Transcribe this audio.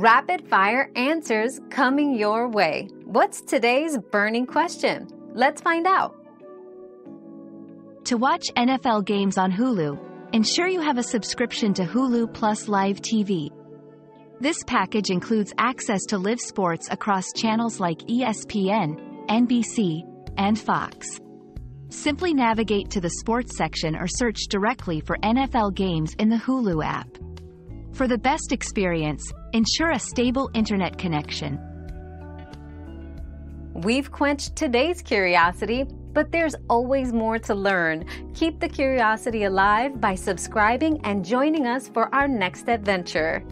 Rapid fire answers coming your way. What's today's burning question? Let's find out. To watch NFL games on Hulu, ensure you have a subscription to Hulu Plus Live TV. This package includes access to live sports across channels like ESPN, NBC, and Fox. Simply navigate to the sports section or search directly for NFL games in the Hulu app. For the best experience, ensure a stable internet connection. We've quenched today's curiosity, but there's always more to learn. Keep the curiosity alive by subscribing and joining us for our next adventure.